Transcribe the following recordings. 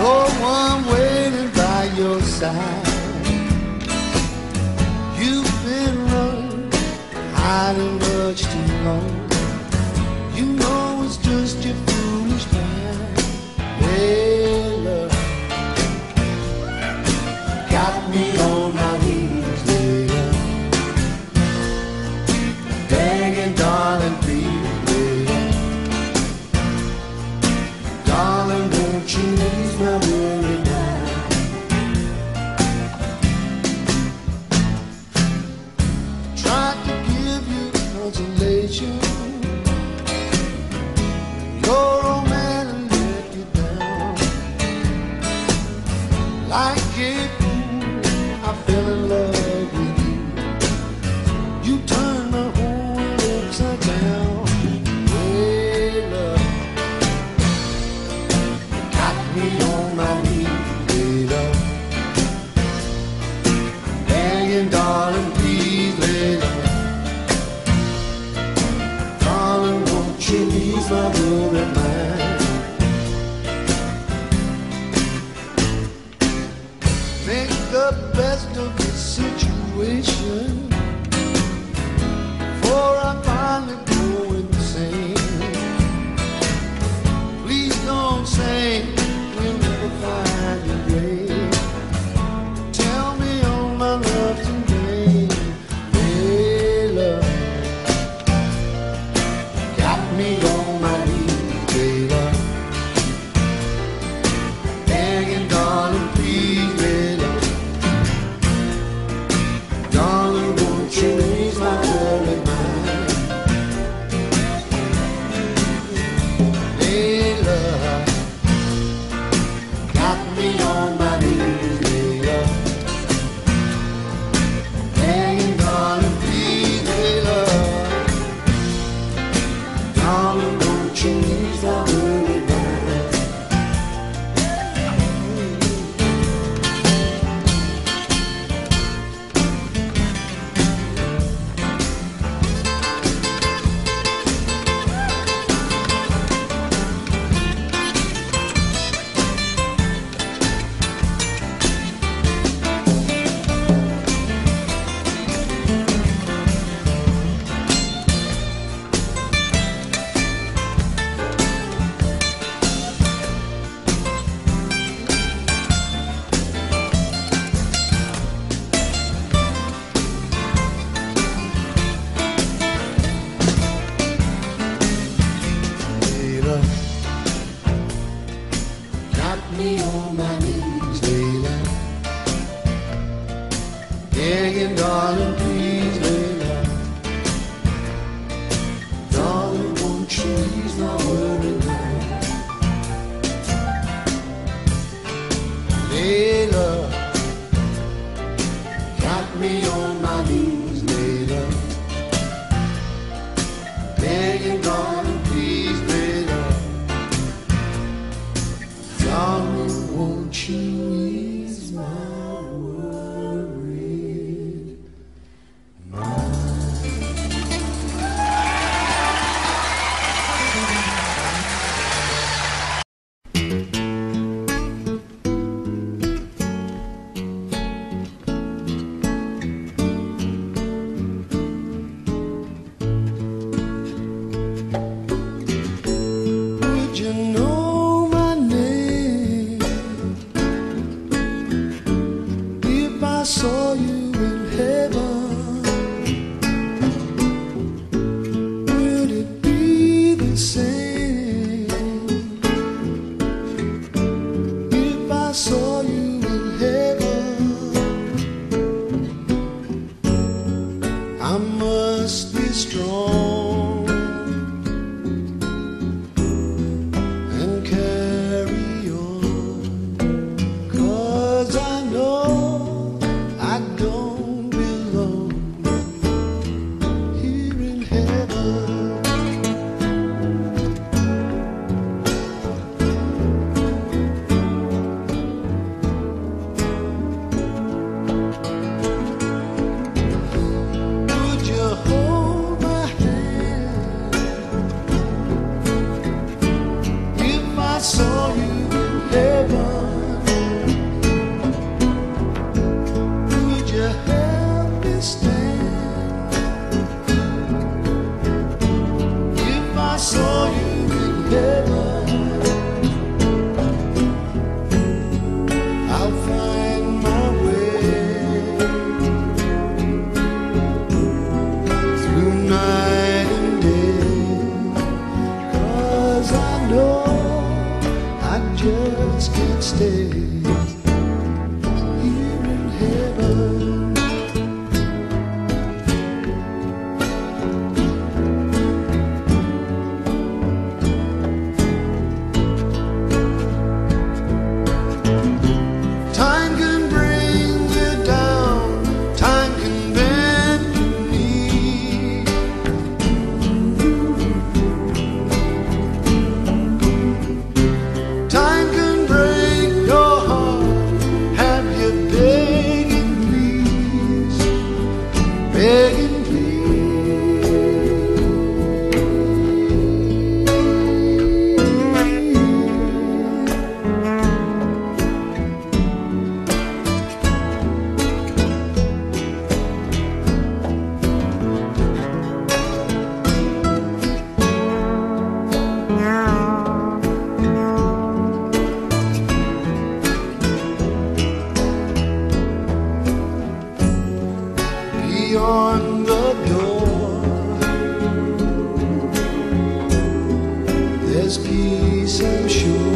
no one waiting by your side. You've been running, hiding much too long. Fortunes the will must be strong. beyond the door. There's peace, I'm sure.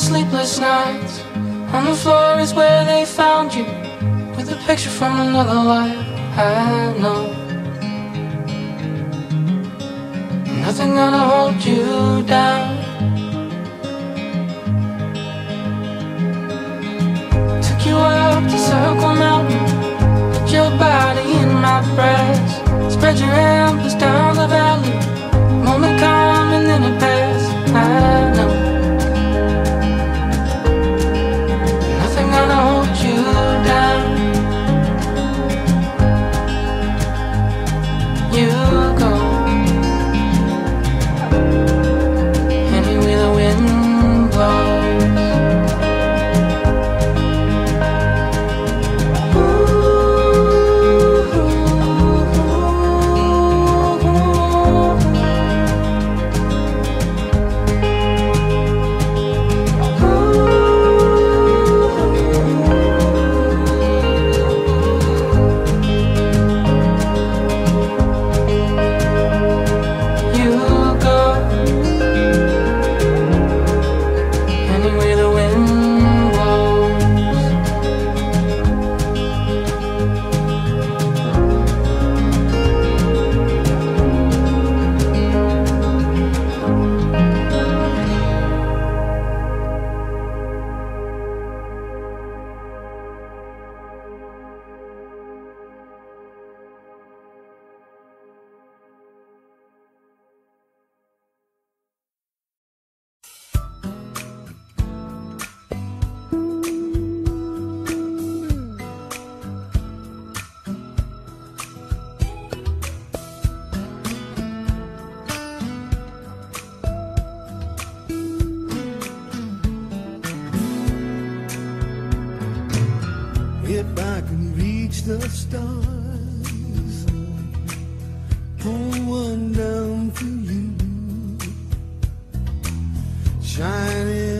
and sleepless nights. On the floor is where they found you, with a picture from another life. I know. Nothing gonna hold you down. Took you up to Circle Mountain, put your body in my breast. Spread your embers down the valley. Moment calm and then it passed. if I can reach the stars, pull one down for you, shining.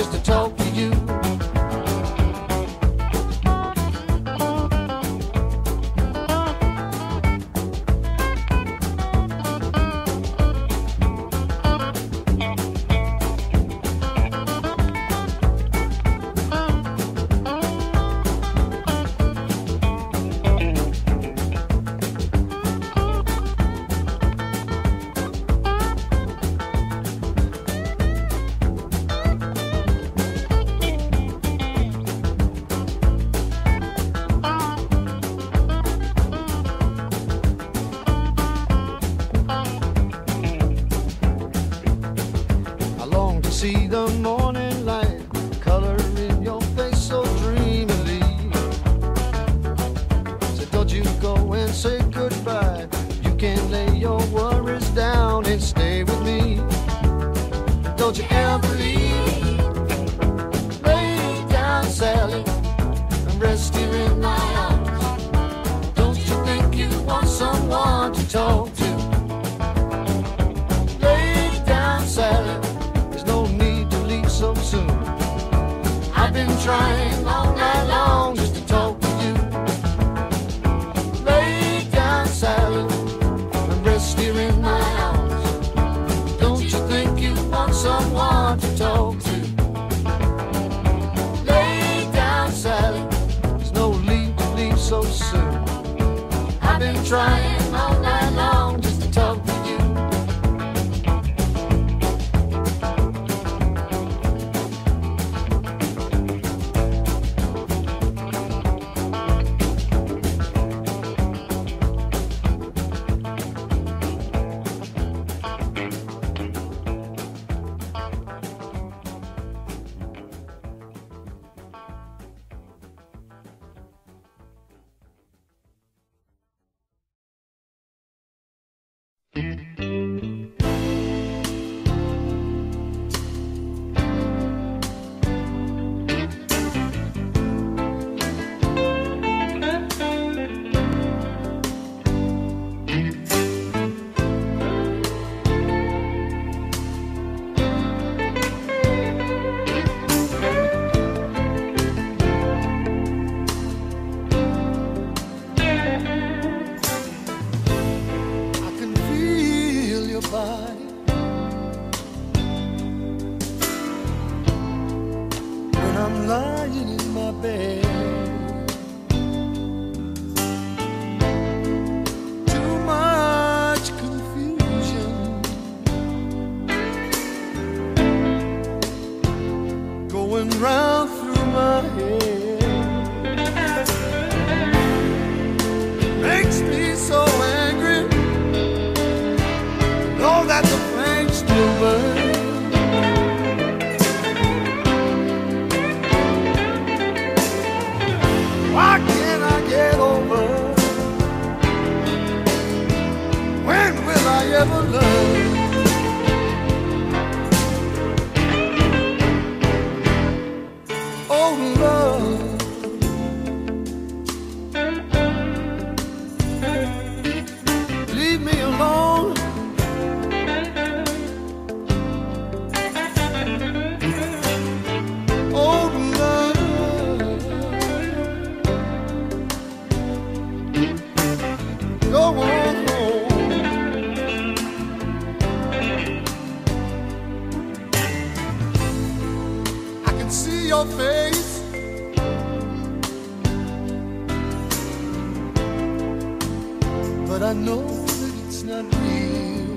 but I know that it's not real.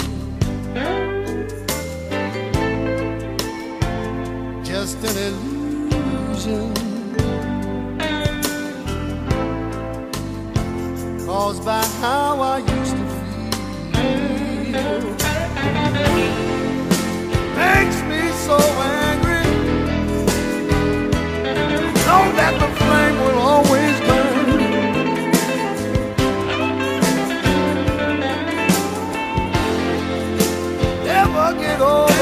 Just an illusion caused by how I. conmigo.